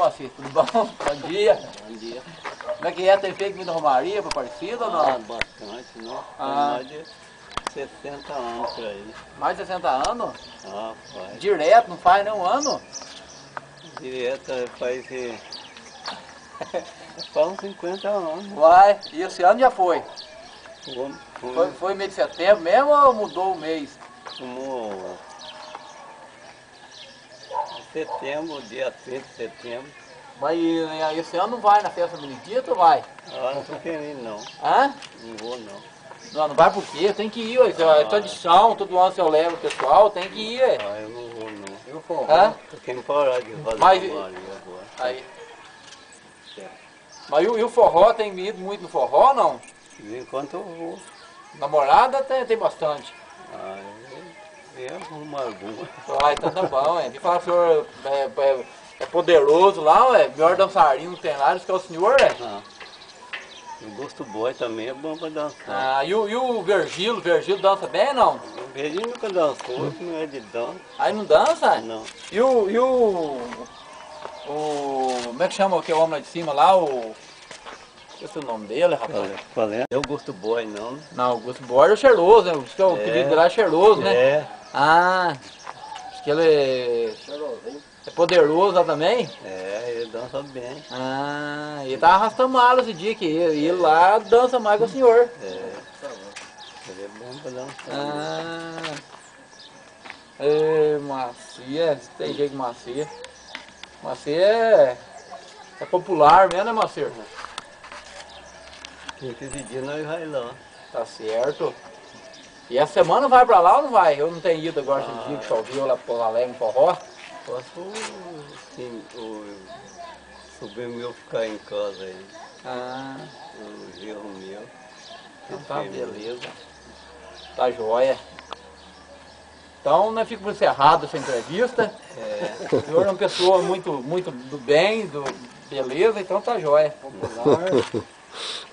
Moacir? Tudo bom? Bom dia. Bom dia. Como é que é? Tem feito muita romaria para Aparecida ou Ah, não? bastante, não? Tem Ah. mais de 60 anos por aí. Mais de 60 anos? Ah, faz. Direto, não faz nem um ano? Direto faz. Faz uns 50 anos. Vai. E esse ano já foi? Como, Foi, foi mês de setembro mesmo ou mudou o mês? como setembro, dia 30 de setembro. Mas e- e esse ano não vai na festa benedita ou vai? Ah, não tô querendo não. Hã? Não vou não. Não, não vai por quê? Tem que ir, ué. Isso é tradição, todo ano eu levo o pessoal, tem que ir, ué. Ah, eu não vou não. Eu vou. Hã? Tô querendo parar de fazer Mas- agora. Aí. Mas e o, e o forró, tem ido muito no forró não? De vez em quando eu vou. Namorada tem, tem bastante. Ah, eu arrumo alguma. Ah, então tá bom, ué. Me fala que o senhor é, é- é poderoso lá, ué. Melhor dançarino tem lá, que é o senhor, ué. Ah, o gosto boy também é bom pra dançar. Ah, e o, e o Vergilo, o Vergilo dança bem não? O Beijinho nunca dançou, que não é de dança. Aí não dança? Não. E o. E o. O. Como é que chama o que é o homem lá de cima lá? O. Esqueci o nome dele, rapaz. Olha, falando. É o gosto boy não? Não, o Gusto Borges é cheiroso, né? Diz que é o É. dele é cheiroso, né? É. Ah, diz que ele é, é poderoso lá também. É, ele dança bem. Ah, ele tá arrastando malo esse dia que ele, ele lá dança mais que o senhor. É. Ele é bom pra dançar. Ah, é, macia, tem jeito macia. Macia é, é popular mesmo, né, Macia? De dia nós vai lá. Tá certo. E essa semana vai pra lá ou não vai? Eu não tenho ido agora esse dia que choveu lá pro Alegre, no forró. Posso sim, o sobrinho meu ficar em casa aí. Ah, O genro meu. então tá beleza. Tá joia. Então, né, fica por encerrado essa entrevista. É. O senhor é uma pessoa muito, muito do bem, do beleza, então tá joia. Popular.